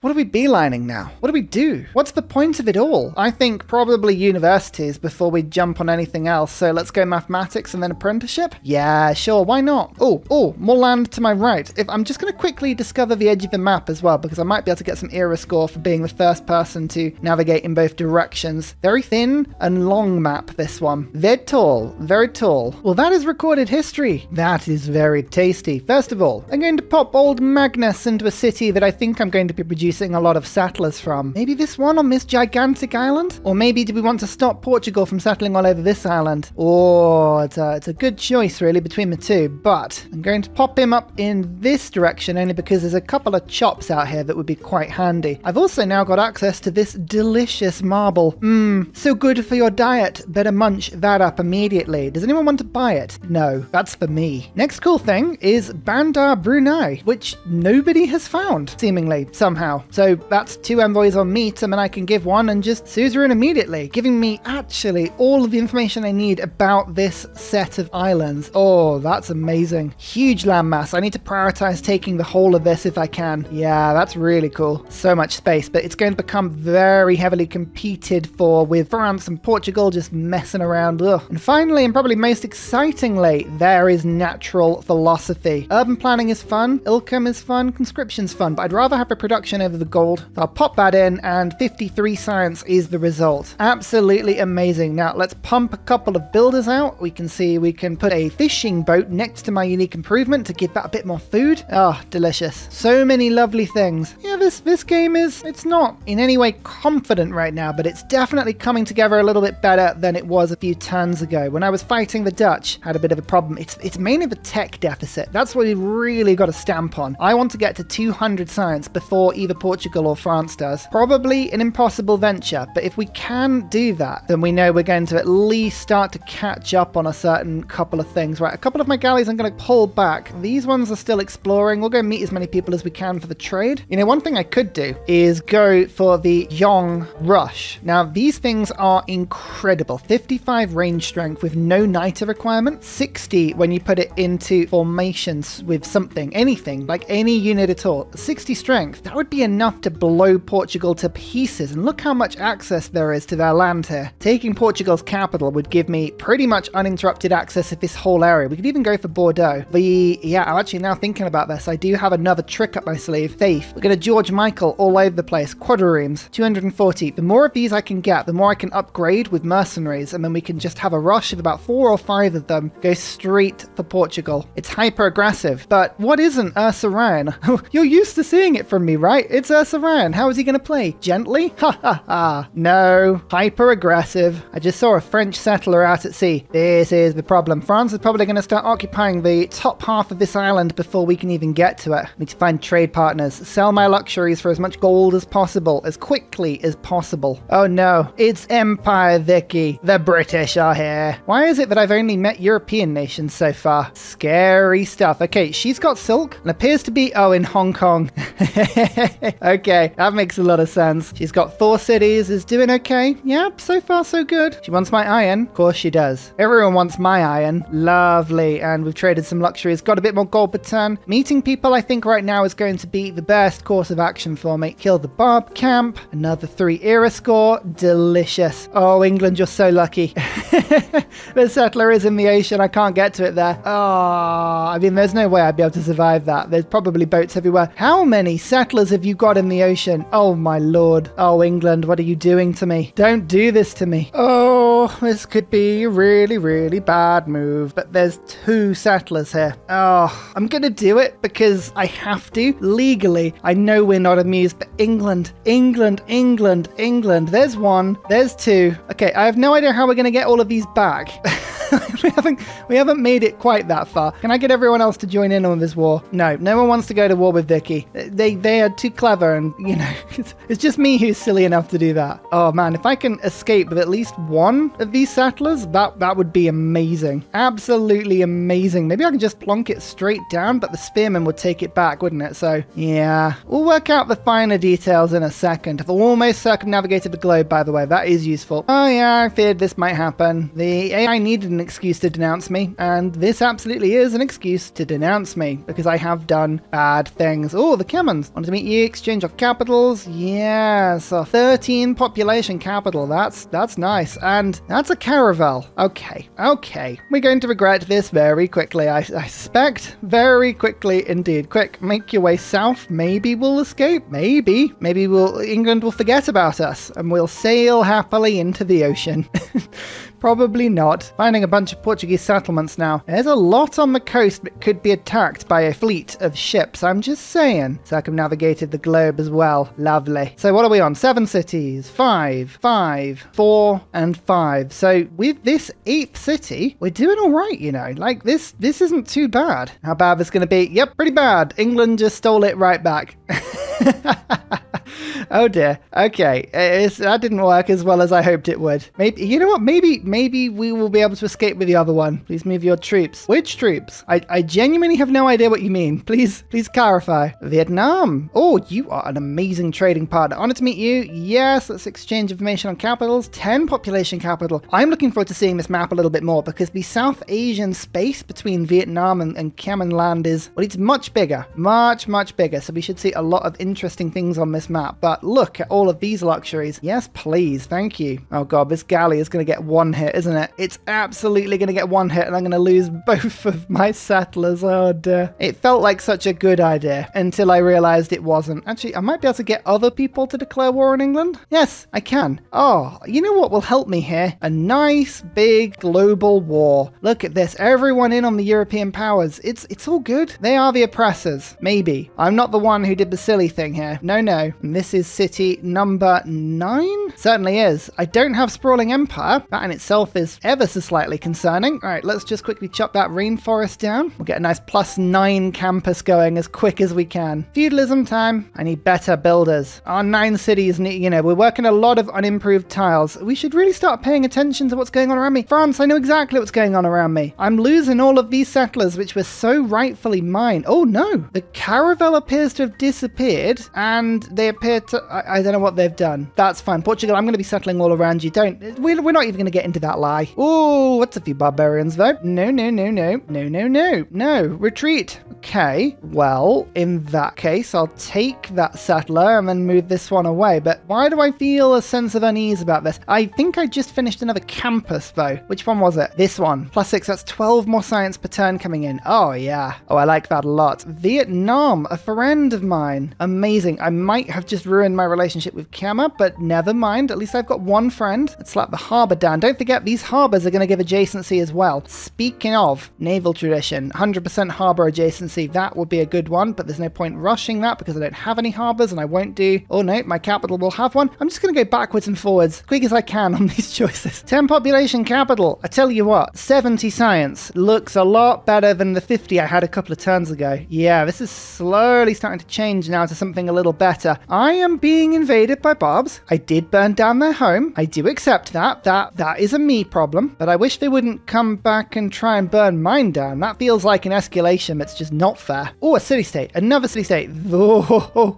What are we beelining now? What do we do? What's the point of it all? I think probably universities before we jump on anything else. So let's go mathematics and then apprenticeship? Yeah, sure, why not? Oh, oh, more land to my right. If I'm just going to quickly discover the edge of the map as well, because I might be able to get some era score for being the first person to navigate in both directions. Very thin and long map, this one. Very tall, very tall. Well, that is recorded history. That is very tasty. First of all, I'm going to pop old Magnus into a city that I think I'm going to be producing producing a lot of settlers from. Maybe this one on this gigantic island? Or maybe do we want to stop Portugal from settling all over this island? Oh, it's a, it's a good choice really between the two, but I'm going to pop him up in this direction only because there's a couple of chops out here that would be quite handy. I've also now got access to this delicious marble. Mmm, so good for your diet. Better munch that up immediately. Does anyone want to buy it? No, that's for me. Next cool thing is Bandar Brunei, which nobody has found, seemingly, somehow. So that's two envoys on and then I can give one and just suzerain immediately, giving me actually all of the information I need about this set of islands. Oh, that's amazing. Huge landmass. I need to prioritize taking the whole of this if I can. Yeah, that's really cool. So much space, but it's going to become very heavily competed for with France and Portugal just messing around. Ugh. And finally, and probably most excitingly, there is natural philosophy. Urban planning is fun, Ilkum is fun, conscription's fun, but I'd rather have a production the gold. I'll pop that in and 53 science is the result. Absolutely amazing. Now let's pump a couple of builders out. We can see we can put a fishing boat next to my unique improvement to give that a bit more food. Oh, delicious. So many lovely things. Yeah, this, this game is, it's not in any way confident right now, but it's definitely coming together a little bit better than it was a few turns ago. When I was fighting the Dutch, had a bit of a problem. It's, it's mainly the tech deficit. That's what we really got to stamp on. I want to get to 200 science before either Portugal or France does. Probably an impossible venture, but if we can do that, then we know we're going to at least start to catch up on a certain couple of things. Right, a couple of my galleys I'm going to pull back. These ones are still exploring. We'll go meet as many people as we can for the trade. You know, one thing I could do is go for the Yong Rush. Now, these things are incredible. 55 range strength with no niter requirement, 60 when you put it into formations with something, anything, like any unit at all. 60 strength, that would be enough to blow Portugal to pieces, and look how much access there is to their land here. Taking Portugal's capital would give me pretty much uninterrupted access of this whole area. We could even go for Bordeaux. The, yeah, I'm actually now thinking about this. I do have another trick up my sleeve. Thief. We're going to George Michael all over the place. Quadriremes, 240. The more of these I can get, the more I can upgrade with mercenaries, and then we can just have a rush of about four or five of them go straight for Portugal. It's hyper aggressive, but what isn't Ursa Ryan? You're used to seeing it from me, right? It's Ursa Ryan. How is he going to play? Gently? Ha ha ha. No. Hyper aggressive. I just saw a French settler out at sea. This is the problem. France is probably going to start occupying the top half of this island before we can even get to it. I need to find trade partners. Sell my luxuries for as much gold as possible, as quickly as possible. Oh no. It's Empire Vicky. The British are here. Why is it that I've only met European nations so far? Scary stuff. Okay, she's got silk and appears to be, oh, in Hong Kong. okay, that makes a lot of sense. She's got four cities, is doing okay. Yep, so far so good. She wants my iron. Of course she does. Everyone wants my iron. Lovely. And we've traded some luxuries. Got a bit more gold per turn. Meeting people, I think, right now is going to be the best course of action for me. Kill the Barb camp. Another three era score. Delicious. Oh, England, you're so lucky. the settler is in the ocean. I can't get to it there. Oh, I mean, there's no way I'd be able to survive that. There's probably boats everywhere. How many settlers have you got in the ocean? Oh, my lord. Oh, England, what are you doing to me? Don't do this to me. Oh, this could be a really, really bad move. But there's two settlers here. Oh, I'm to do it because I have to. Legally, I know we're not amused, but England, England, England, England. There's one. There's two. Okay, I have no idea how we're to get all of these back. we haven't we haven't made it quite that far. Can I get everyone else to join in on this war? No, no one wants to go to war with Vicky. They they are too clever, and you know it's, just me who's silly enough to do that. Oh man, if I can escape with at least one of these settlers, that, that would be amazing. Absolutely amazing. Maybe I can just plonk it straight down, but the spearmen would take it back, wouldn't it? So, yeah. We'll work out the finer details in a second. I've almost circumnavigated the globe, by the way. That is useful. Oh, yeah, I feared this might happen. The AI needed an excuse to denounce me, and this absolutely is an excuse to denounce me, because I have done bad things. Oh, the Khmers. wanted to meet you, exchange of capitals. Yeah, so 13 population capital. That's that's nice. And that's a caravel. Okay, okay. We're going to regret this very quickly, I, I suspect. Very quickly indeed. Quick, make your way south. Maybe we'll escape. Maybe. Maybe we'll England will forget about us and we'll sail happily into the ocean. Probably not. Finding a bunch of Portuguese settlements now. There's a lot on the coast that could be attacked by a fleet of ships. I'm just saying. Circumnavigated the globe as well. Lovely. So what are we on? Seven cities. Five, five, four, and five. So with this eighth city, we're doing all right, you know. Like this, this isn't too bad. How bad this going to be? Yep, pretty bad. England just stole it right back. oh dear. Okay, it's, that didn't work as well as I hoped it would. Maybe you know what? Maybe maybe we will be able to escape with the other one. Please move your troops. Which troops? I, I genuinely have no idea what you mean. Please please clarify. Vietnam. Oh, you are an amazing trading partner. Honored to meet you. Yes, let's exchange information on capitals. Ten population capital. I'm looking forward to seeing this map a little bit more because the South Asian space between Vietnam and, and Khmer land is well, it's much bigger, much much bigger. So we should see a lot of interesting things on this map. But look at all of these luxuries. Yes, please. Thank you. Oh god, this galley is going to get one hit, isn't it? It's absolutely going to get one hit and I'm going to lose both of my settlers. Oh dear. It felt like such a good idea until I realized it wasn't. Actually, I might be able to get other people to declare war on England. Yes, I can. Oh, you know what will help me here? A nice big global war. Look at this. Everyone in on the European powers. It's it's all good. They are the oppressors. Maybe. I'm not the one who did the silly thing here. No, no. This is city number nine? Certainly is. I don't have Sprawling Empire. That in itself is ever so slightly concerning. All right, let's just quickly chop that rainforest down. We'll get a nice plus nine campus going as quick as we can. Feudalism time. I need better builders. Our nine cities need, you know, we're working a lot of unimproved tiles. We should really start paying attention to what's going on around me. France, I know exactly what's going on around me. I'm losing all of these settlers, which were so rightfully mine. Oh no, the caravel appears to have disappeared and they appear I, I don't know what they've done. That's fine. Portugal, I'm going to be settling all around you. Don't, we're, we're not even going to get into that lie. Oh, what's a few barbarians though? No, no, no, no, no, no, no, no. Retreat. Okay, well, in that case, I'll take that settler and then move this one away. But why do I feel a sense of unease about this? I think I just finished another campus though. Which one was it? This one. Plus six, that's 12 more science per turn coming in. Oh yeah. Oh, I like that a lot. Vietnam, a friend of mine. Amazing. I might have just ruined my relationship with Khmer, but never mind. At least I've got one friend. Let's slap the harbour down. Don't forget, these harbours are going to give adjacency as well. Speaking of naval tradition, 100% harbour adjacency, that would be a good one, but there's no point rushing that because I don't have any harbours and I won't do. Oh no, my capital will have one. I'm just going to go backwards and forwards, quick as I can on these choices. 10 population capital. I tell you what, 70 science looks a lot better than the 50 I had a couple of turns ago. Yeah, this is slowly starting to change now to something a little better. I am being invaded by Bobs. I did burn down their home. I do accept that. That that is a me problem. But I wish they wouldn't come back and try and burn mine down. That feels like an escalation that's just not fair. Oh, a city state. Another city state.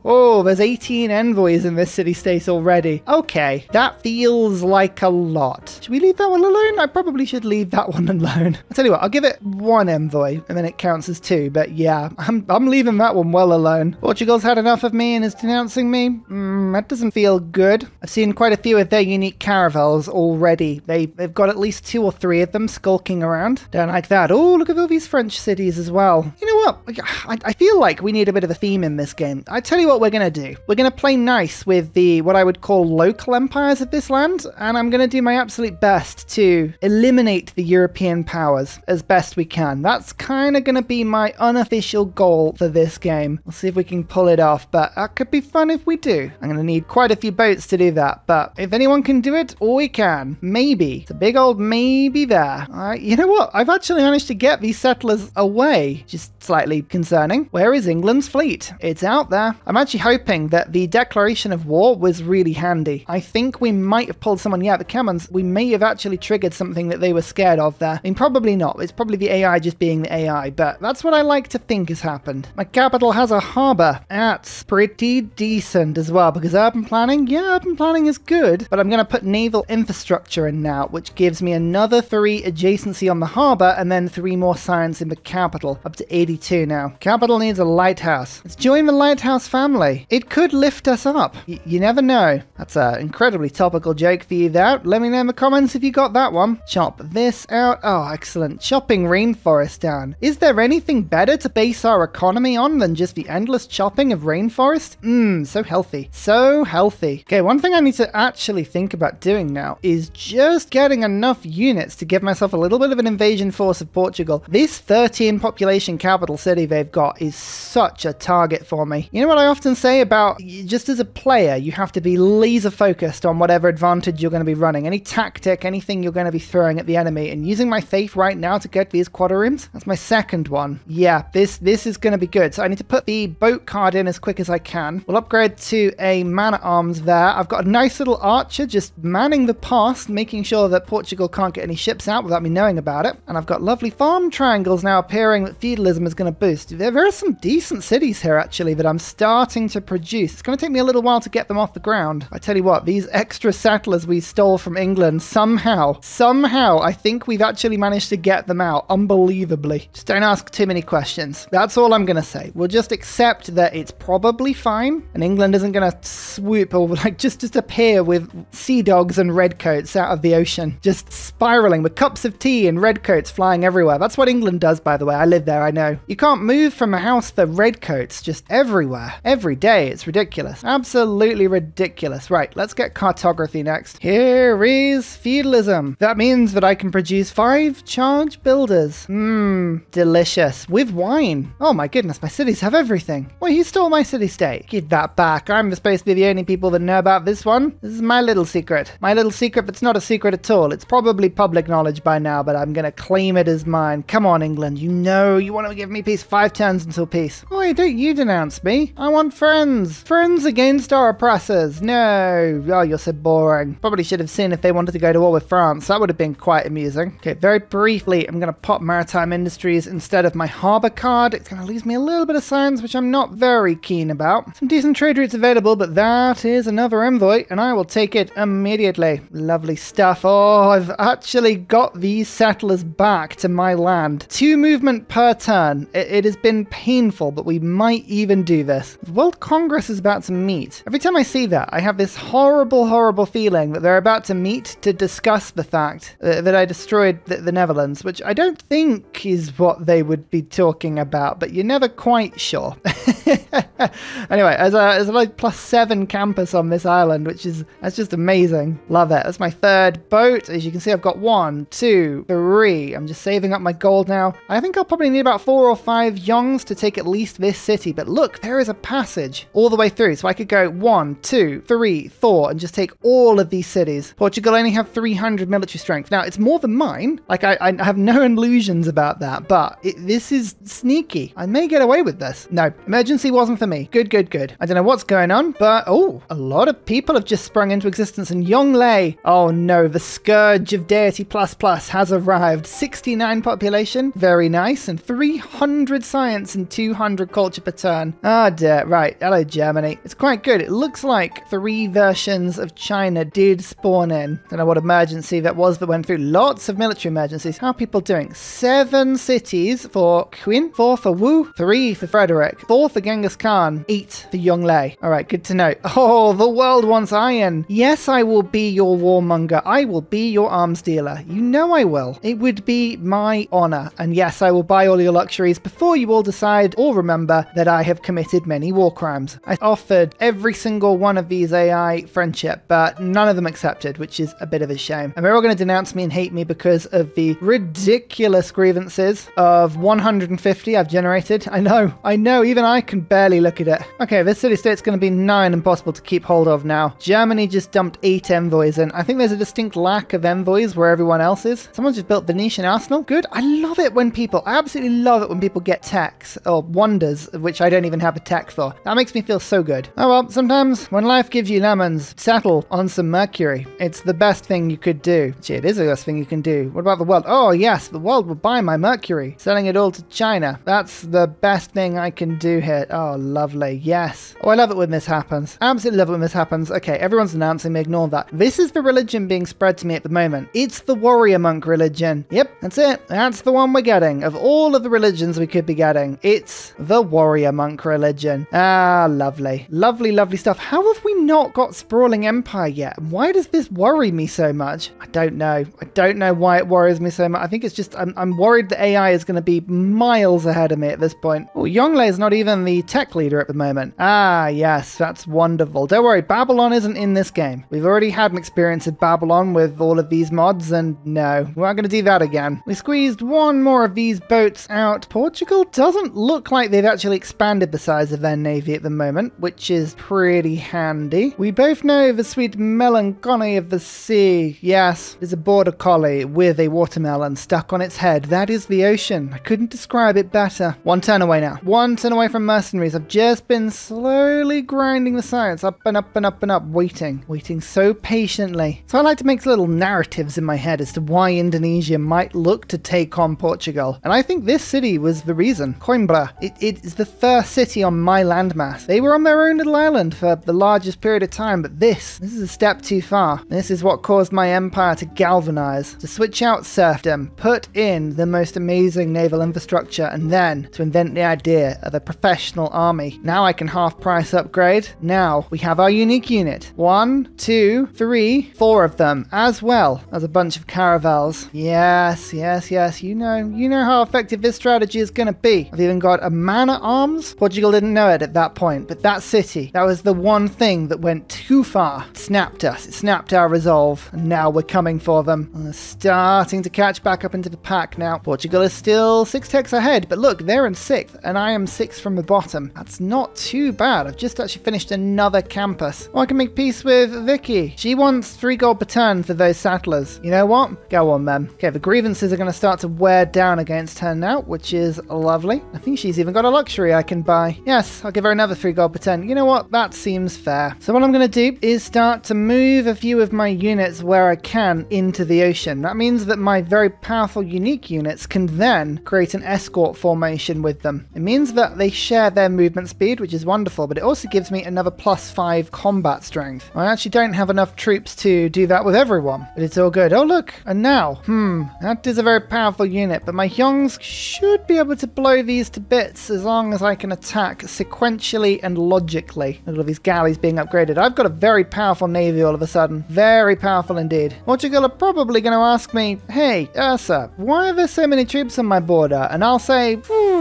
Oh, there's 18 envoys in this city state already. Okay, that feels like a lot. Should we leave that one alone? I probably should leave that one alone. I'll tell you what, I'll give it one envoy and then it counts as two. But yeah, I'm, I'm leaving that one well alone. Portugal's had enough of me and is denouncing me. Mm, that doesn't feel good. I've seen quite a few of their unique caravels already. They, they've got at least two or three of them skulking around. Don't like that. Oh, look at all these French cities as well. You know what? I, I feel like we need a bit of a theme in this game. I tell you what we're going to do. We're going to play nice with the what I would call local empires of this land, and I'm going to do my absolute best to eliminate the European powers as best we can. That's kind of going to be my unofficial goal for this game. We'll see if we can pull it off, but that could be fun if we do. I'm going to need quite a few boats to do that, but if anyone can do it, we can. Maybe. It's a big old maybe there. Alright, you know what? I've actually managed to get these settlers away. Just slightly concerning. Where is England's fleet? It's out there. I'm actually hoping that the declaration of war was really handy. I think we might have pulled someone, yeah, the Khmers, we may have actually triggered something that they were scared of there. I mean, probably not. It's probably the AI just being the AI, but that's what I like to think has happened. My capital has a harbour. That's pretty decent as well, because urban planning, yeah, urban planning is good, but I'm going to put naval infrastructure in now, which gives me another three adjacency on the harbour and then three more science in the capital, up to 82 now. Capital needs a lighthouse. Let's join the lighthouse family. It could lift us up. Y- you never know. That's an incredibly topical joke for you there. Let me know in the comments if you got that one. Chop this out. Oh, excellent. Chopping rainforest down. Is there anything better to base our economy on than just the endless chopping of rainforest? Mmm, so healthy. So healthy. Okay, one thing I need to actually think about doing now is just getting enough units to give myself a little bit of an invasion force of Portugal. This 13 population capital city they've got is such a target for me. You know what I often say about just as a player, you have to be laser focused on whatever advantage you're going to be running, any tactic, anything you're going to be throwing at the enemy. And using my faith right now to get these quadriremes, that's my second one. Yeah, this this is going to be good. So I need to put the boat card in as quick as I can. We'll upgrade to a man at arms there. I've got a nice little archer just manning the pass, making sure that Portugal can't get any ships out without me knowing about it. And I've got lovely farm triangles now appearing that feudalism is going to boost. There, there are some decent cities here actually that I'm starting to produce. It's going to take me a little while to get them off the ground. I tell you what, these extra settlers we stole from England somehow, somehow, I think we've actually managed to get them out unbelievably. Just don't ask too many questions. That's all I'm going to say. We'll just accept that it's probably fine and England isn't going to swoop or like just, just appear with sea dogs and redcoats out of the ocean, just spiraling with cups of tea and redcoats flying everywhere. That's what England does, by the way. I live there, I know. You can't move from a house for redcoats just everywhere, every day. It's ridiculous. Absolutely ridiculous. Right, let's get cartography next. Here is feudalism. That means that I can produce five charge builders. Mmm, delicious. With wine. Oh my goodness, my cities have everything. Well, you stole my city state. Give that back. I'm supposed to be the only people that know about this one. This is my little secret. My little secret that's not a secret at all. It's probably public knowledge by now, but I'm gonna claim it as mine. Come on, England. You know you want to give me peace. Five turns until peace. Why don't you denounce me? I want friends. Friends against our oppressors. No. Oh, you're so boring. Probably should have seen if they wanted to go to war with France. That would have been quite amusing. Okay, very briefly, I'm gonna pop maritime industries instead of my harbor card. It's gonna lose me a little bit of science, which I'm not very keen about. Some decent trade routes available, but that is another envoy, and I will take it immediately. Lovely stuff. Oh, I've actually got these settlers back to my land. Two movement per turn. It, it has been painful, but we might even do this. The World Congress is about to meet. Every time I see that, I have this horrible, horrible feeling that they're about to meet to discuss the fact that, that I destroyed the, the Netherlands, which I don't think is what they would be talking about, but you're never quite sure. anyway, as a, as a like plus seven campus on this island, which is that's just amazing. Love it. That's my third boat. As you can see, I've got one, two, three. I'm just saving up my gold now. I think I'll probably need about four or five yongs to take at least this city. But look, there is a passage all the way through. So I could go one, two, three, four, and just take all of these cities. Portugal only have 300 military strength. Now, it's more than mine. Like, I, I have no illusions about that, but it, this is sneaky. I may get away with this. No, emergency wasn't for me. Good, good, good. I don't know what's going on, but oh, a lot of people have just sprung into existence in Yongle. Oh no, the scourge of deity plus plus has arrived. 69 population, very nice, and 300 science and 200 culture per turn. Ah oh, dear, right. Hello, Germany. It's quite good. It looks like three versions of China did spawn in. Don't know what emergency that was that went through. Lots of military emergencies. How are people doing? Seven cities for Qin, four for Wu, three for Frederick, four for Genghis Khan, eight for Yongle. All right, good to know. Oh, the world wants iron. Yes, I will be your warmonger. I will be your arms dealer. You know I will. It would be my honor. And yes, I will buy all your luxuries before you all decide or remember that I have committed many war crimes. I offered every single one of these AI friendship, but none of them accepted, which is a bit of a shame. And they're all going to denounce me and hate me because of the ridiculous grievances of 150 I've generated. I know, I know, even I can barely look at it. Okay, this city state's going to be nine impossible to keep hold of now. Germany just dumped eight envoys in. I think there's a distinct lack of envoys where everyone else is. Someone just built Venetian arsenal. Good. I love it when people, I absolutely love it when people get techs or wonders, which I don't even have a tech for. That makes me feel so good. Oh well, sometimes when life gives you lemons, settle on some mercury. It's the best thing you could do. Gee, it is the best thing you can do. What about the world? Oh yes, the world will buy my mercury. Selling it all to China. That's the best thing I can do here. Oh, lovely. Yes. Oh, I love it when this happens. Absolutely love it when this happens. Okay, everyone's announcing me. Ignore that. This is the religion being spread to me at the moment. It's the warrior monk religion. Yep, that's it. That's the one we're getting. Of all of the religions we could be getting, it's the warrior monk religion. Ah, lovely. Lovely, lovely stuff. How have we not got Sprawling Empire yet? Why does this worry me so much? I don't know. I don't know why it worries me so much. I think it's just, I'm, I'm worried the AI is going to be miles ahead of me at this point. Oh, Yongle is not even the tech leader at the moment. Ah, yes, that's wonderful. Don't worry, Babylon isn't in this game. We've already had an experience of Babylon with all of these mods, and no, we're not going to do that again. We squeezed one more of these boats out. Portugal doesn't look like they've actually expanded the size of their navy at the moment, which is pretty handy. We both know the sweet melancholy of the sea. Yes, there's a border collie with a watermelon stuck on its head. That is the ocean. I couldn't describe it better. One turn away now. One turn away from mercenaries. I've just been slowly grinding the science up and up and up and up, waiting, waiting so patiently. So I like to make little narratives in my head as to why Indonesia might look to take on Portugal. And I think this city was the reason. Coimbra. It, it is the first city on my landmass. They were on their own little island for the largest period of time, but this, this is a step too far. This is what caused my empire to galvanize, to switch out serfdom, put in the most amazing naval infrastructure, and then to invent the idea of a professional army. Now I can half price upgrade. Now we have our unique unit. One, two, three, four of them, as well as a bunch of caravels. Yes, yes, yes, you know, you know how effective this strategy is going to be. I've even got a man at arms. Portugal didn't know it at that point, but that city, that was the one thing that went too far. It snapped us, it snapped our resolve, and now we're coming for them. And they're starting to catch back up into the pack now. Portugal is still six techs ahead, but look, they're in sixth, and I am six from the bottom. That's not too bad. I've just actually finished another campus. Oh, I can make peace with Vicky. She wants three gold per turn for those settlers. You know what? Go on, then. Okay, the grievances are going to start to wear down against her now, which is lovely. I think she's even got a luxury I can buy. Yes, I'll give her another three gold per turn. You know what? That seems fair. So what I'm going to do is start to move a few of my units where I can into the ocean. That means that my very powerful unique units can then create an escort formation with them. It means that they share their movement speed, which is wonderful, but it also gives me another plus five combat strength. I actually don't have enough troops to do that with everyone, but it's all good. Oh, look, and now, hmm, that is a very powerful unit, but my Hyongs should be able to blow these to bits as long as I can attack sequentially and logically. All these galleys being upgraded. I've got a very powerful navy all of a sudden. Very powerful indeed. Portugal are probably going to ask me, hey, Ursa, why are there so many troops on my border? And I'll say,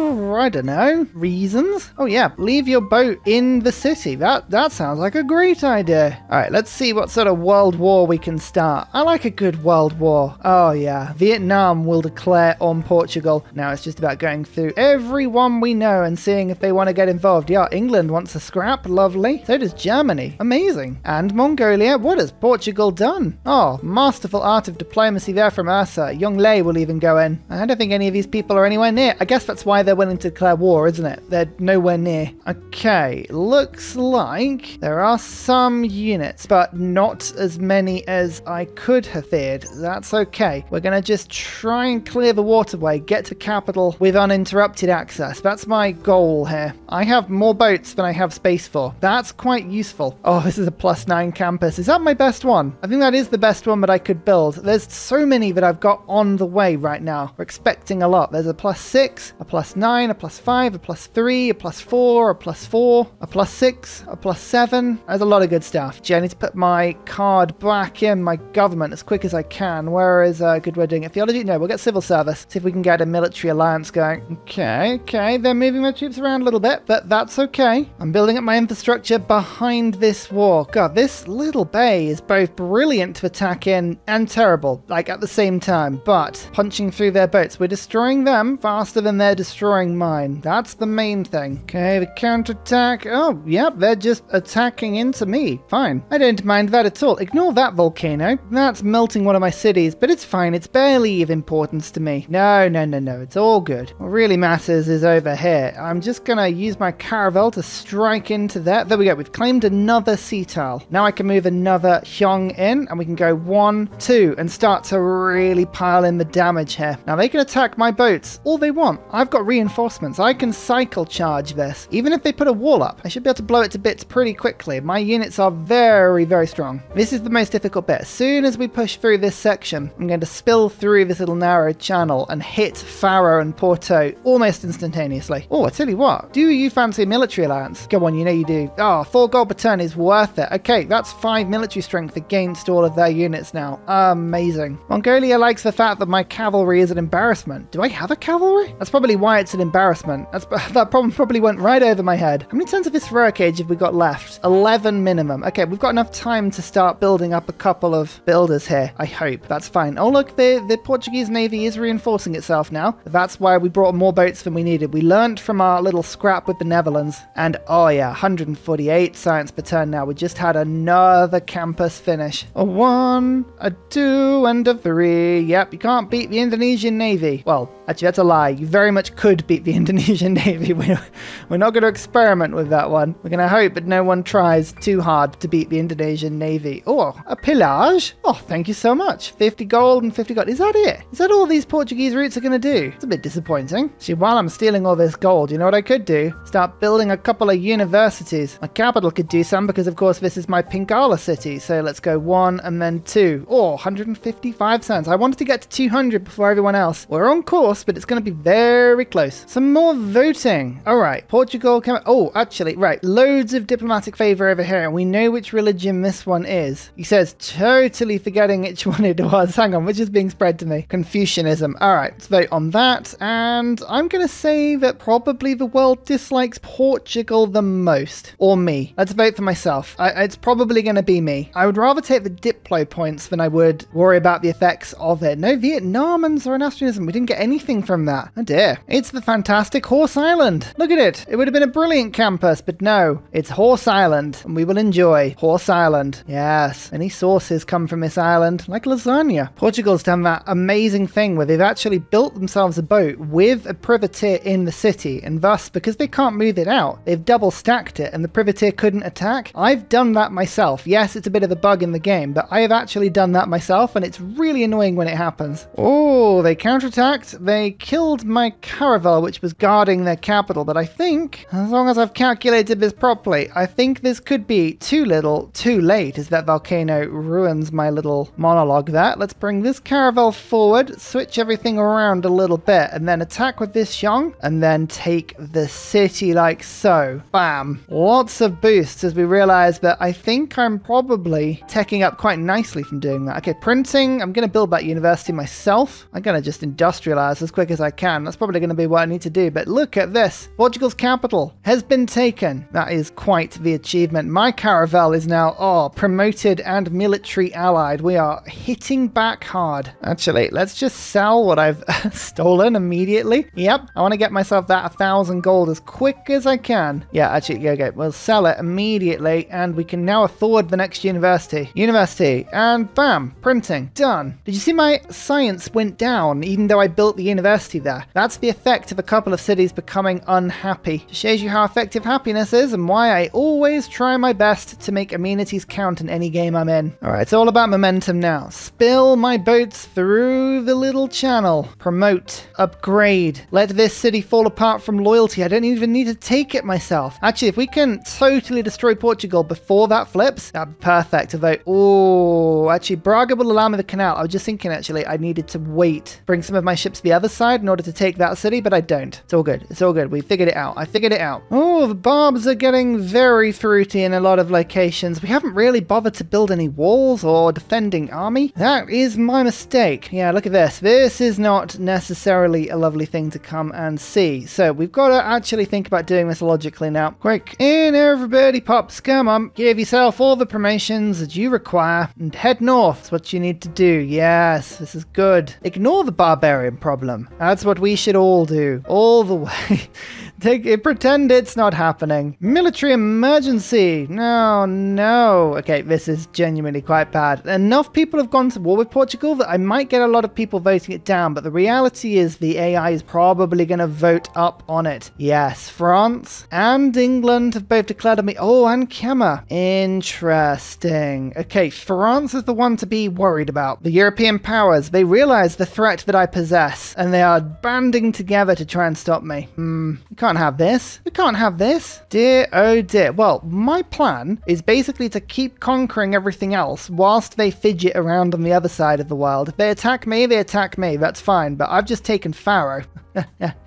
I don't know, reasons? Oh yeah, leave your boat in the city. That, that sounds like a great idea. All right, let's see what sort of world war we can start. I like a good world war. Oh yeah, Vietnam will declare on Portugal. Now it's just about going through everyone we know and seeing if they want to get involved. Yeah, England wants a scrap. Lovely. So does Germany. Amazing. And Mongolia. What has Portugal done? Oh, masterful art of diplomacy there from Ursa. Yongle will even go in. I don't think any of these people are anywhere near. I guess that's why they're willing into declare war, isn't it? They're nowhere near. Okay, looks like there are some units, but not as many as I could have feared. That's okay. We're going to just try and clear the waterway, get to capital with uninterrupted access. That's my goal here. I have more boats than I have space for. That's quite useful. Oh, this is a plus nine campus. Is that my best one? I think that is the best one that I could build. There's so many that I've got on the way right now. We're expecting a lot. There's a plus six, a plus nine, a plus five, a plus three, a plus four, a plus four, a plus six, a plus seven. There's a lot of good stuff. Gee, I need to put my card back in my government as quick as I can. Where is uh, a good way of doing it? Theology? No, we'll get civil service. See if we can get a military alliance going. Okay, okay. They're moving their troops around a little bit, but that's okay. I'm building up my infrastructure behind this wall. God, this little bay is both brilliant to attack in and terrible, like at the same time. But punching through their boats, we're destroying them faster than they're destroying mine. That's the main thing. Okay, the counterattack. Oh, yep, they're just attacking into me. Fine. I don't mind that at all. Ignore that volcano. That's melting one of my cities, but it's fine. It's barely of importance to me. No, no, no, no. It's all good. What really matters is over here. I'm just gonna use my caravel to strike into that. There we go. We've claimed another tile. Now I can move another Hyong in, and we can go one, two, and start to really pile in the damage here. Now they can attack my boats all they want. I've got reinforcements. I can cycle charge this. Even if they put a wall up, I should be able to blow it to bits pretty quickly. My units are very, very strong. This is the most difficult bit. As soon as we push through this section, I'm going to spill through this little narrow channel and hit Faro and Porto almost instantaneously. Oh, I tell you what, do you fancy a military alliance? Go on, you know you do. Ah, Oh, four gold per turn is worth it. Okay, that's five military strength against all of their units now. Amazing. Mongolia likes the fact that my cavalry is an embarrassment. Do I have a cavalry? That's probably why it's an embarrassment. That's that problem probably went right over my head. How many tons of this heroic age have we got left? 11 minimum. Okay, we've got enough time to start building up a couple of builders here. I hope. That's fine. Oh, look, the, the Portuguese Navy is reinforcing itself now. That's why we brought more boats than we needed. We learned from our little scrap with the Netherlands. And oh yeah, 148 science per turn now. We just had another campus finish. A one, a two, and a three. Yep, you can't beat the Indonesian Navy. Well, actually, that's a lie. You very much could beat the Indonesian Navy. We're, we're not going to experiment with that one. We're going to hope that no one tries too hard to beat the Indonesian Navy. Oh, a pillage? Oh, thank you so much. 50 gold and 50 gold. Is that it? Is that all these Portuguese routes are going to do? It's a bit disappointing. See, while I'm stealing all this gold, you know what I could do? Start building a couple of universities. My capital could do some because, of course, this is my Pingala city. So let's go one and then two. Oh, 155 cents. I wanted to get to 200 before everyone else. We're on course, but it's going to be very close. Some more voting. All right, Portugal. Oh, actually, right. Loads of diplomatic favor over here, and we know which religion this one is. He says, totally forgetting which one it was. Hang on, which is being spread to me? Confucianism. All right, let's vote on that. And I'm going to say that probably the world dislikes Portugal the most, or me. Let's vote for myself. I, it's probably going to be me. I would rather take the Diplo points than I would worry about the effects of it. No Vietnamans or Zoroastrianism. We didn't get anything from that. Oh dear. It's the fantastic Horse Island. Look at it. It would have been a brilliant campus, but no. It's Horse Island, and we will enjoy Horse Island. Yes. Any sources come from this island, like lasagna. Portugal's done that amazing thing where they've actually built themselves a boat with a privateer in the city, and thus, because they can't move it out, they've double stacked it, and the privateer couldn't attack. I've done that myself. Yes, it's a bit of a bug in the game, but I have actually done that myself, and it's really annoying when it happens. Oh, they counterattacked. They killed my which was guarding their capital, but I think, as long as I've calculated this properly, I think this could be too little, too late, as that volcano ruins my little monologue there. Let's bring this caravel forward, switch everything around a little bit, and then attack with this Hyong, and then take the city like so. Bam. Lots of boosts as we realize that I think I'm probably teching up quite nicely from doing that. Okay, printing. I'm going to build that university myself. I'm going to just industrialize as quick as I can. That's probably going to be what I need to do. But look at this. Portugal's capital has been taken. That is quite the achievement. My caravel is now, oh, promoted and military allied. We are hitting back hard. Actually, let's just sell what I've stolen immediately. Yep, I want to get myself that a thousand gold as quick as I can. Yeah, actually, okay, we'll sell it immediately and we can now afford the next university. University, and bam, printing, done. Did you see my science went down even though I built the university there? That's the effect of a couple of cities becoming unhappy. Shows you how effective happiness is and why I always try my best to make amenities count in any game I'm in. Alright, it's all about momentum now. Spill my boats through the little channel. Promote. Upgrade. Let this city fall apart from loyalty. I don't even need to take it myself. Actually, if we can totally destroy Portugal before that flips, that'd be perfect. Oh, actually, Braga will allow me the canal. I was just thinking, actually, I needed to wait. Bring some of my ships to the other side in order to take that city, but I don't. It's all good. It's all good. We figured it out. I figured it out. Oh, the barbs are getting very fruity in a lot of locations. We haven't really bothered to build any walls or defending army. That is my mistake. Yeah, look at this. This is not necessarily a lovely thing to come and see. So we've got to actually think about doing this logically now. Quick, in everybody pops, come um. on. Give yourself all the promotions that you require and head north. That's what you need to do. Yes, this is good. Ignore the barbarian problem. That's what we should all do. All the way. Take it, pretend it's not happening. Military emergency. No, no. Okay, this is genuinely quite bad. Enough people have gone to war with Portugal that I might get a lot of people voting it down, but the reality is the AI is probably going to vote up on it. Yes, France and England have both declared on me. Oh, and Khmer. Interesting. Okay, France is the one to be worried about. The European powers, they realize the threat that I possess, and they are banding together to try and stop me. Hmm, we can't have this. We can't have this. Dear, oh dear. Well, my plan is basically to keep conquering everything else whilst they fidget around on the other side of the world. If they attack me, they attack me. That's fine, but I've just taken Faro.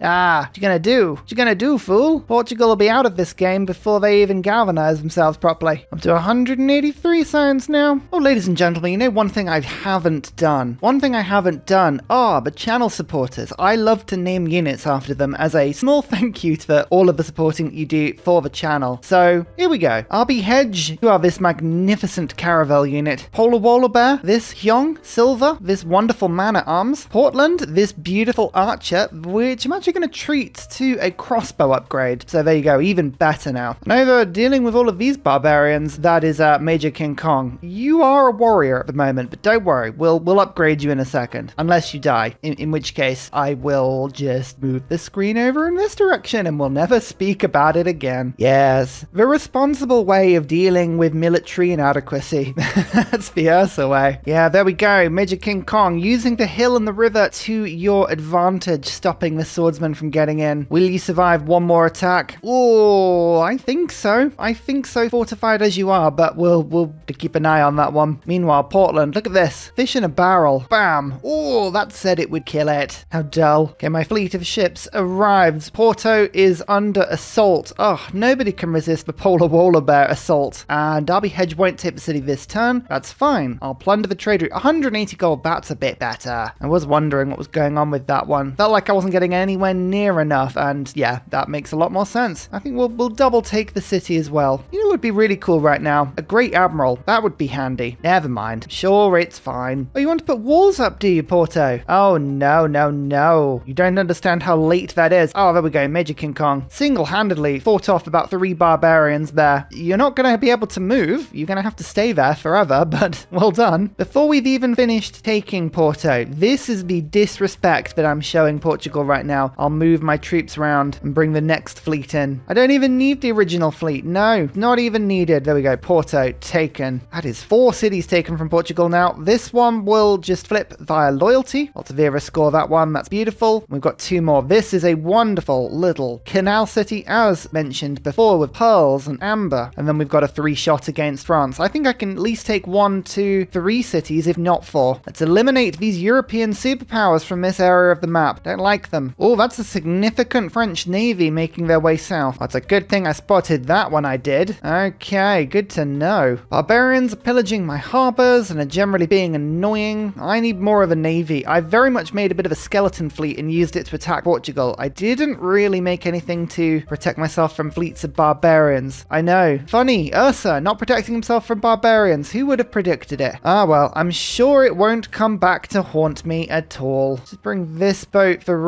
ah, what you gonna do? What you gonna do, fool? Portugal will be out of this game before they even galvanize themselves properly. Up to 183 science now. Oh, ladies and gentlemen, you know one thing I haven't done? One thing I haven't done are the channel supporters. I love to name units after them as a small thank you for all of the supporting you do for the channel. So, here we go. RB Hedge, you are this magnificent Caravel unit. Polar Waller Bear, this Hyong, Silver, this wonderful man at arms. Portland, this beautiful archer, which I'm actually going to treat to a crossbow upgrade. So there you go, even better now. And over dealing with all of these barbarians, that is uh, Major King Kong. You are a warrior at the moment, but don't worry, we'll we'll upgrade you in a second, unless you die. In, in which case, I will just move the screen over in this direction, and we'll never speak about it again. Yes, the responsible way of dealing with military inadequacy. That's the Ursa way. Yeah, there we go, Major King Kong using the hill and the river to your advantage, stopping the swordsman from getting in. Will you survive one more attack? Oh, I think so. I think so, fortified as you are, but we'll we'll keep an eye on that one. Meanwhile, Portland, look at this. Fish in a barrel. Bam. Oh, that said it would kill it. How dull. Okay, my fleet of ships arrives. Porto is under assault. Oh, nobody can resist the polar waller bear assault. And Derby Hedge won't take the city this turn. That's fine. I'll plunder the trade route. 180 gold, that's a bit better. I was wondering what was going on with that one. Felt like I wasn't getting anywhere near enough, and yeah, that makes a lot more sense. I think we'll, we'll double take the city as well. You know would be really cool right now? A great admiral. That would be handy. Never mind. Sure, it's fine. Oh, you want to put walls up, do you, Porto? Oh, no, no, no. You don't understand how late that is. Oh, there we go. Major King Kong. Single-handedly fought off about three barbarians there. You're not going to be able to move. You're going to have to stay there forever, but well done. Before we've even finished taking Porto, this is the disrespect that I'm showing Portugal right now. I'll move my troops around and bring the next fleet in. I don't even need the original fleet. No, not even needed. There we go. Porto taken. That is four cities taken from Portugal now. This one will just flip via loyalty. Altavira score that one. That's beautiful. We've got two more. This is a wonderful little canal city, as mentioned before, with pearls and amber. And then we've got a three shot against France. I think I can at least take one, two, three cities, if not four. Let's eliminate these European superpowers from this area of the map. Don't like them. Oh, that's a significant French navy making their way south. That's a good thing I spotted that one I did. Okay, good to know. Barbarians are pillaging my harbors and are generally being annoying. I need more of a navy. I very much made a bit of a skeleton fleet and used it to attack Portugal. I didn't really make anything to protect myself from fleets of barbarians. I know. Funny, Ursa not protecting himself from barbarians. Who would have predicted it? Ah, well, I'm sure it won't come back to haunt me at all. Just bring this boat through,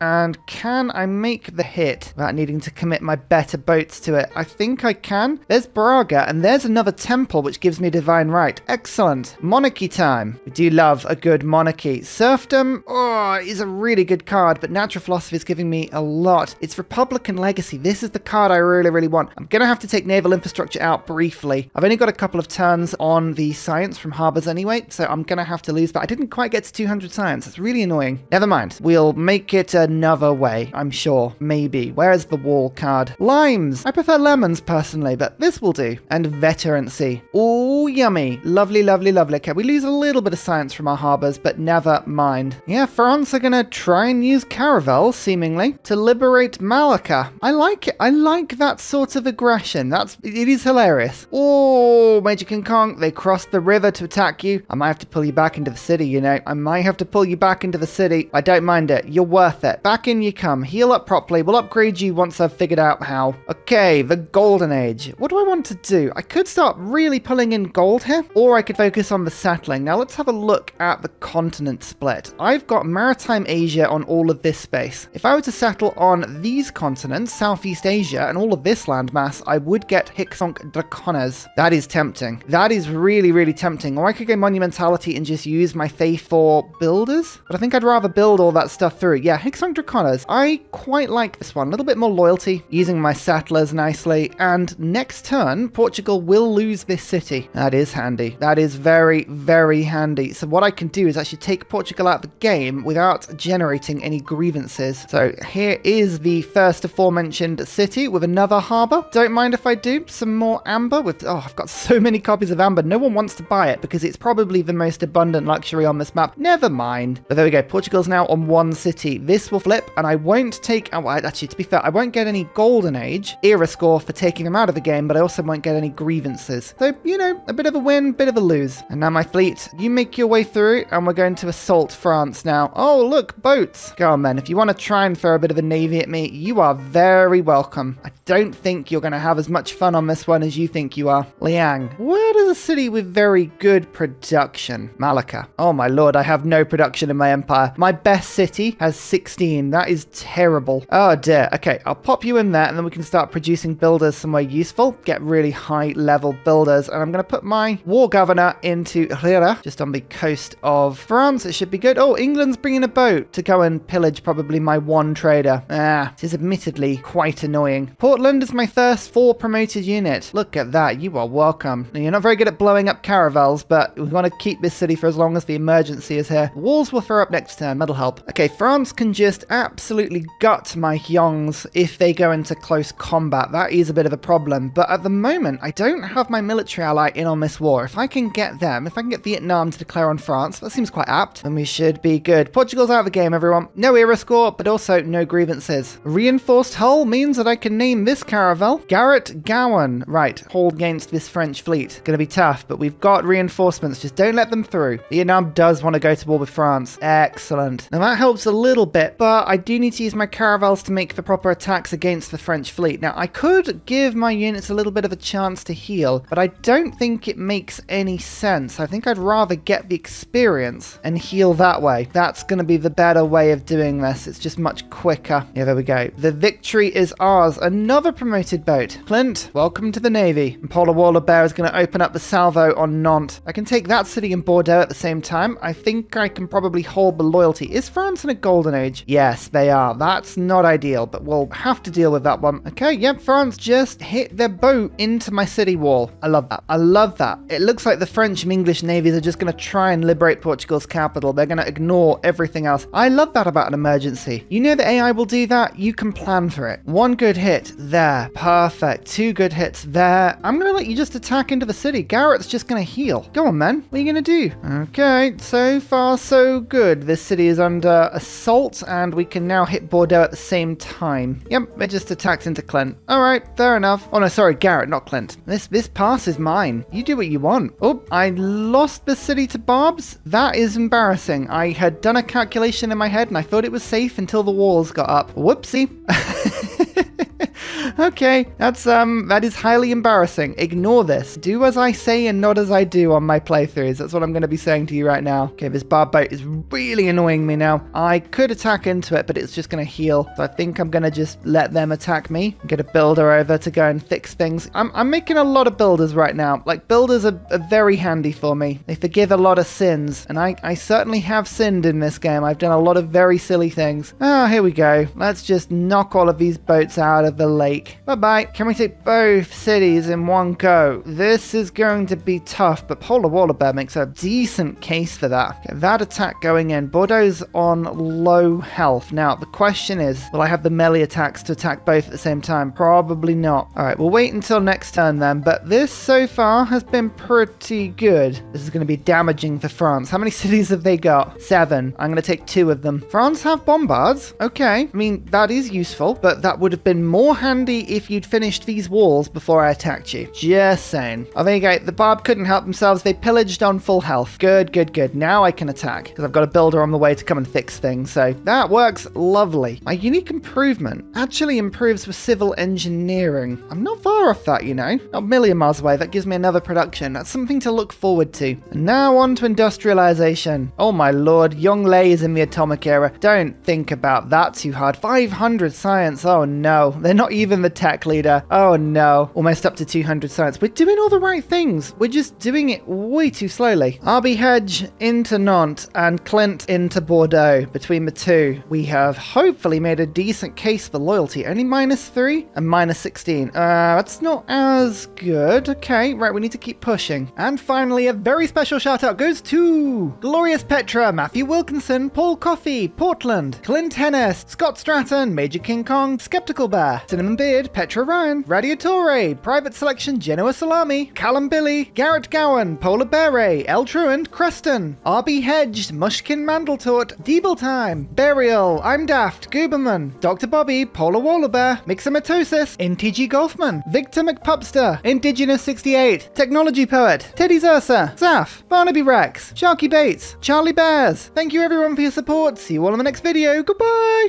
and can I make the hit without needing to commit my better boats to it? I think I can. There's Braga, and there's another temple which gives me divine right. Excellent. Monarchy time. We do love a good monarchy. Serfdom, oh, is a really good card, but natural philosophy is giving me a lot. It's Republican legacy. This is the card I really, really want. I'm gonna have to take naval infrastructure out briefly. I've only got a couple of turns on the science from harbors anyway, so I'm gonna have to lose, but I didn't quite get to 200 science. It's really annoying. Never mind. We'll make it another way, I'm sure. Maybe. Where's the wall card? Limes! I prefer lemons personally, but this will do. And veterancy. Oh, yummy. Lovely, lovely, lovely. Okay, we lose a little bit of science from our harbors, but never mind. Yeah, France are gonna try and use Caravel, seemingly, to liberate Malacca. I like it. I like that sort of aggression. That's it is hilarious. Oh, Major King Kong, they crossed the river to attack you. I might have to pull you back into the city, you know. I might have to pull you back into the city. I don't mind it. You're worth worth it. Back in you come. Heal up properly. We'll upgrade you once I've figured out how. Okay, the Golden Age. What do I want to do? I could start really pulling in gold here, or I could focus on the settling. Now let's have a look at the continent split. I've got Maritime Asia on all of this space. If I were to settle on these continents, Southeast Asia, and all of this landmass, I would get Hic Sunt Dracones. That is tempting. That is really, really tempting. Or I could go Monumentality and just use my faith for builders, but I think I'd rather build all that stuff through. Yeah, Hic Sunt Dracones. I quite like this one. A little bit more loyalty, using my settlers nicely, and next turn, Portugal will lose this city. That is handy. That is very, very handy. So what I can do is actually take Portugal out of the game without generating any grievances. So here is the first aforementioned city with another harbour. Don't mind if I do some more amber with, oh, I've got so many copies of amber. No one wants to buy it because it's probably the most abundant luxury on this map. Never mind. But there we go. Portugal's now on one city. This will flip and I won't take, oh, actually, to be fair, I won't get any golden age era score for taking them out of the game, but I also won't get any grievances. So, you know, a bit of a win, bit of a lose. And now my fleet, you make your way through and we're going to assault France now. Oh, look, boats. Go on then. If you want to try and throw a bit of a navy at me, you are very welcome. I don't think you're going to have as much fun on this one as you think you are. Liang, where does a city with very good production? Malacca. Oh my lord, I have no production in my empire. My best city has 16. That is terrible. Oh dear. Okay, I'll pop you in there and then we can start producing builders somewhere useful. Get really high level builders. And I'm going to put my war governor into Rira, just on the coast of France. It should be good. Oh, England's bringing a boat to go and pillage probably my one trader. Ah, it is admittedly quite annoying. Portland is my first four promoted unit. Look at that. You are welcome. Now, you're not very good at blowing up caravels, but we want to keep this city for as long as the emergency is here. Walls will throw up next turn. That'll help. Okay, France can just absolutely gut my Jongs if they go into close combat. That is a bit of a problem. But at the moment, I don't have my military ally in on this war. If I can get them, if I can get Vietnam to declare on France, that seems quite apt, then we should be good. Portugal's out of the game, everyone. No era score, but also no grievances. Reinforced hull means that I can name this caravel Garrett Gowan. Right, hold against this French fleet. Gonna be tough, but we've got reinforcements. Just don't let them through. Vietnam does want to go to war with France. Excellent. Now that helps a little bit, but I do need to use my caravels to make the proper attacks against the French fleet. Now, I could give my units a little bit of a chance to heal, but I don't think it makes any sense. I think I'd rather get the experience and heal that way. That's going to be the better way of doing this. It's just much quicker. Yeah, there we go. The victory is ours. Another promoted boat. Clint, welcome to the Navy. And Polar Wallabear is going to open up the salvo on Nantes. I can take that city in Bordeaux at the same time. I think I can probably hold the loyalty. Is France in a golden age? Yes, they are. That's not ideal, but we'll have to deal with that one. Okay, yep, France just hit their boat into my city wall. I love that. I love that. It looks like the French and English navies are just going to try and liberate Portugal's capital. They're going to ignore everything else. I love that about an emergency. You know the AI will do that. You can plan for it. One good hit there. Perfect. Two good hits there. I'm going to let you just attack into the city. Garrett's just going to heal. Go on, man. What are you going to do? Okay, so far so good. This city is under assault and we can now hit Bordeaux at the same time. Yep, it just attacks into Clint. All right, fair enough. Oh no, sorry, Garrett, not Clint. This this pass is mine. You do what you want. Oh, I lost the city to Barb's. That is embarrassing. I had done a calculation in my head and I thought it was safe until the walls got up. Whoopsie. okay, that's um that is highly embarrassing. Ignore this. Do as I say and not as I do on my playthroughs. That's what I'm going to be saying to you right now. Okay, this bar boat is really annoying me now. I could into it, but it's just going to heal. So I think I'm going to just let them attack me. Get a builder over to go and fix things. I'm, I'm making a lot of builders right now. Like builders are, are very handy for me. They forgive a lot of sins, and I, I certainly have sinned in this game. I've done a lot of very silly things. Ah, here we go. Let's just knock all of these boats out of the lake. Bye-bye. Can we take both cities in one go? This is going to be tough, but Polar Wallabear makes a decent case for that. Get that attack going in. Bordeaux's on low health. Now, the question is, will I have the melee attacks to attack both at the same time? Probably not. All right, we'll wait until next turn then, but this so far has been pretty good. This is going to be damaging for France. How many cities have they got? Seven. I'm going to take two of them. France have bombards? Okay. I mean, that is useful, but that would have been more handy if you'd finished these walls before I attacked you. Just saying. Oh, there you go. The Barb couldn't help themselves. They pillaged on full health. Good, good, good. Now I can attack because I've got a builder on the way to come and fix things. So that works lovely. My unique improvement actually improves with civil engineering. I'm not far off that, you know. Not a million miles away. That gives me another production. That's something to look forward to. And now on to industrialization. Oh my lord, Yongle is in the atomic era. Don't think about that too hard. 500 science. Oh no. They're not even the tech leader. Oh no. Almost up to 200 science. We're doing all the right things. We're just doing it way too slowly. RB Hedge into Nantes and Clint into Bordeaux. Between the two, we have hopefully made a decent case for loyalty. Only minus 3 and minus 16. Uh, that's not as good. Okay, right, we need to keep pushing. And finally, a very special shout out goes to Glorious Petra, Matthew Wilkinson, Paul Coffey, Portland, Clint Hennis, Scott Stratton, Major King Kong, Skeptical Bear, Cinnamon Beard, Petra Ryan, Radiatore, Private Selection, Genoa Salami, Callum Billy, Garrett Gowan, Polar Beret, El Truant, Creston, RB Hedged, Mushkin Mandletort, Deeble Time, Burial, I'm Daft, Gooberman, Dr. Bobby, Polar Wallabear, Mixomatosis, NTG Golfman, Victor McPupster, Indigenous 68, Technology Poet, Teddy Zersa, Zaf, Barnaby Rex, Sharky Bates, Charlie Bears. Thank you everyone for your support. See you all in the next video. Goodbye!